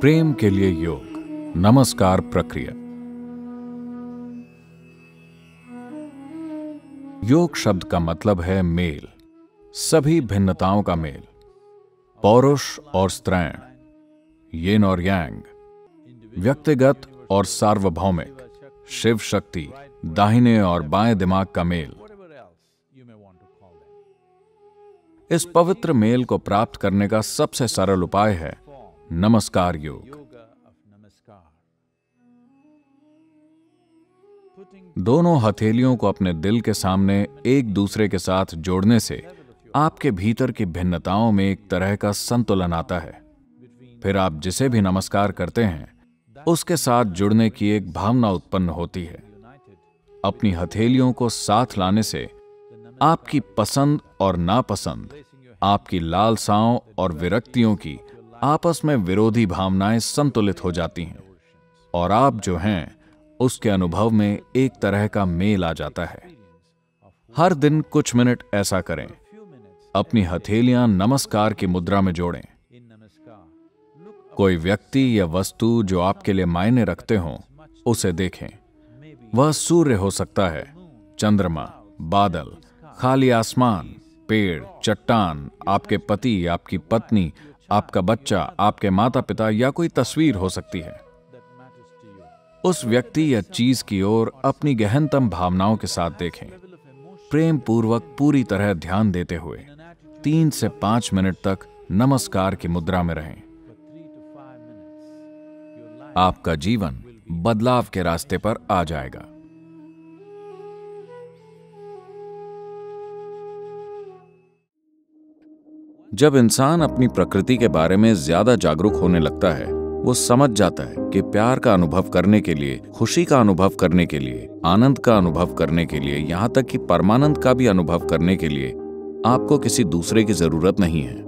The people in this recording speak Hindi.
प्रेम के लिए योग। नमस्कार प्रक्रिया। योग शब्द का मतलब है मेल। सभी भिन्नताओं का मेल। पौरुष और स्त्रैण। येन और यांग व्यक्तिगत और सार्वभौमिक। शिव शक्ति। दाहिने और बाएँ दिमाग का मेल। इस पवित्र मेल को प्राप्त करने का सबसे सरल उपाय है। नमस्कार योग। दोनों हथेलियों को अपने दिल के सामने एक दूसरे के साथ जोड़ने से आपके भीतर की भिन्नताओं में एक तरह का संतुलन आता है। फिर आप जिसे भी नमस्कार करते हैं उसके साथ जुड़ने की एक भावना उत्पन्न होती है। अपनी हथेलियों को साथ लाने से आपकी पसंद और नापसंद आपकी लालसाओं और विरक्तियों की आपस में विरोधी भावनाएँ संतुलित हो जाती हैं, और आप जो हैं, उसके अनुभव में एक तरह का मेल आ जाता है। हर दिन कुछ मिनट ऐसा करें। अपनी हथेलियाँ नमस्कार की मुद्रा में जोड़ें। कोई व्यक्ति या वस्तु जो आपके लिए मायने रखते हों, उसे देखें। वह सूर्य हो सकता है, चंद्रमा, बादल, खाली आसमान, पेड़, चट्टान, आपके पति आपकी पत्नी आपका बच्चा, आपके माता पिता या कोई तस्वीर हो सकती है। उस व्यक्ति या चीज़ की ओर अपनी गहनतम भावनाओं के साथ देखें। प्रेम पूर्वक पूरी तरह ध्यान देते हुए, तीन से पाँच मिनट तक नमस्कार की मुद्रा में रहें। आपका जीवन बदलाव के रास्ते पर आ जाएगा। जब इंसान अपनी प्रकृति के बारे में ज़्यादा जागरूक होने लगता है, वो समझ जाता है कि प्यार का अनुभव करने के लिए, खुशी का अनुभव करने के लिए, आनंद का अनुभव करने के लिए, यहाँ तक कि परमानंद का भी अनुभव करने के लिए आपको किसी दूसरे की ज़रूरत नहीं है।